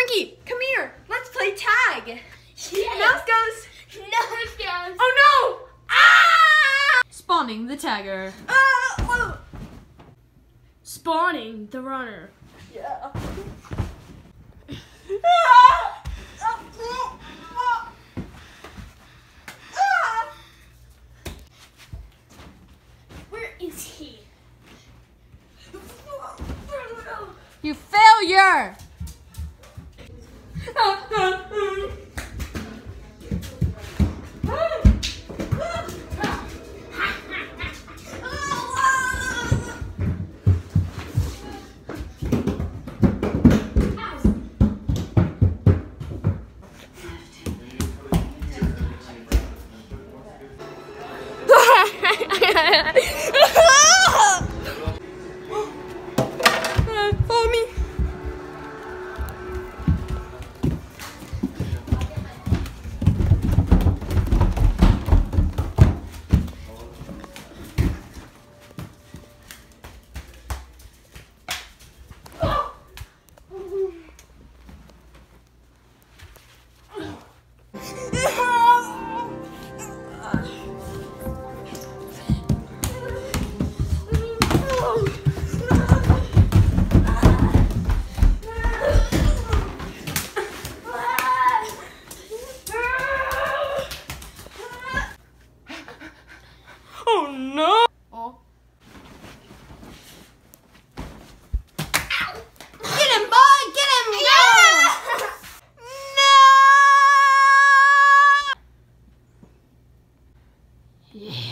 Frankie, come here. Let's play tag. Yeah. Mouse goes. Nose goes. Oh no! Ah! Spawning the tagger. Ah! Oh. Spawning the runner. Yeah. Where is he? You failure! Ha ha ha! Yeah.